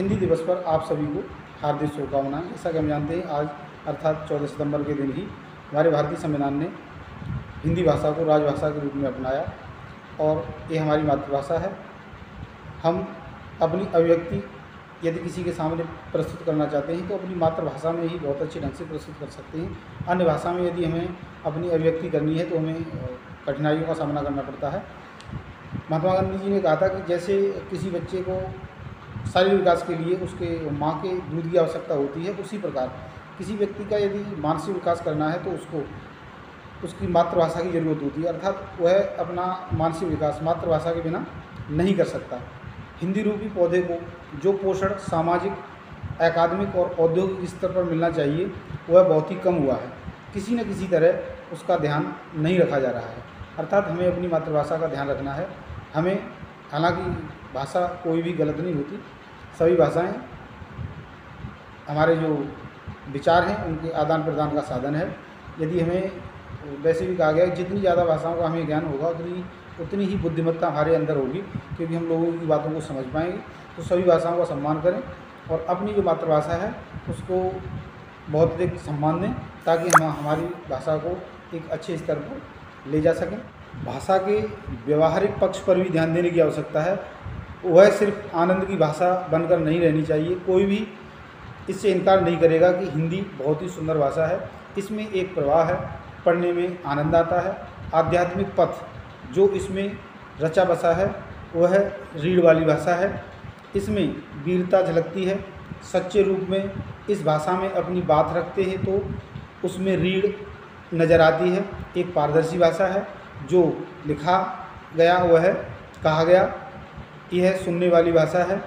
हिंदी दिवस पर आप सभी को हार्दिक शुभकामनाएँ। जैसा कि हम जानते हैं, आज अर्थात 14 सितंबर के दिन ही हमारे भारतीय संविधान ने हिंदी भाषा को राजभाषा के रूप में अपनाया और ये हमारी मातृभाषा है। हम अपनी अभिव्यक्ति यदि किसी के सामने प्रस्तुत करना चाहते हैं तो अपनी मातृभाषा में ही बहुत अच्छे ढंग से प्रस्तुत कर सकते हैं। अन्य भाषा में यदि हमें अपनी अभिव्यक्ति करनी है तो हमें कठिनाइयों का सामना करना पड़ता है। महात्मा गांधी जी ने कहा था कि जैसे किसी बच्चे को शारीरिक विकास के लिए उसके माँ के दूध की आवश्यकता होती है, उसी प्रकार। किसी व्यक्ति का यदि मानसिक विकास करना है तो उसको उसकी मातृभाषा की ज़रूरत होती है, अर्थात वह अपना मानसिक विकास मातृभाषा के बिना नहीं कर सकता। हिंदी रूपी पौधे को जो पोषण सामाजिक अकादमिक और औद्योगिक स्तर पर मिलना चाहिए, वह बहुत ही कम हुआ है। किसी न किसी तरह उसका ध्यान नहीं रखा जा रहा है। अर्थात हमें अपनी मातृभाषा का ध्यान रखना है। हमें हालाँकि भाषा कोई भी गलत नहीं होती। सभी भाषाएँ हमारे जो विचार हैं, उनके आदान प्रदान का साधन है। यदि हमें वैसे भी कहा गया है, जितनी ज़्यादा भाषाओं का हमें ज्ञान होगा, उतनी उतनी ही बुद्धिमत्ता हमारे अंदर होगी, क्योंकि हम लोगों की बातों को समझ पाएँगे। तो सभी भाषाओं का सम्मान करें और अपनी जो मातृभाषा है, उसको बहुत अधिक सम्मान दें, ताकि हम, हमारी भाषा को एक अच्छे स्तर पर ले जा सकें। भाषा के व्यवहारिक पक्ष पर भी ध्यान देने की आवश्यकता है। वह सिर्फ़ आनंद की भाषा बनकर नहीं रहनी चाहिए। कोई भी इससे इनकार नहीं करेगा कि हिंदी बहुत ही सुंदर भाषा है। इसमें एक प्रवाह है, पढ़ने में आनंद आता है। आध्यात्मिक पथ, जो इसमें रचा बसा है, वह रीढ़ वाली भाषा है। इसमें वीरता झलकती है। सच्चे रूप में इस भाषा में अपनी बात रखते हैं तो उसमें रीढ़ नज़र आती है। एक पारदर्शी भाषा है। जो लिखा गया वह है, कहा गया यह सुनने वाली भाषा है,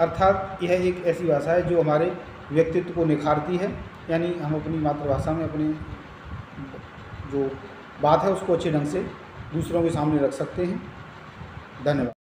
अर्थात यह एक ऐसी भाषा है जो हमारे व्यक्तित्व को निखारती है, यानी हम अपनी मातृभाषा में अपनी जो बात है उसको अच्छे ढंग से दूसरों के सामने रख सकते हैं। धन्यवाद।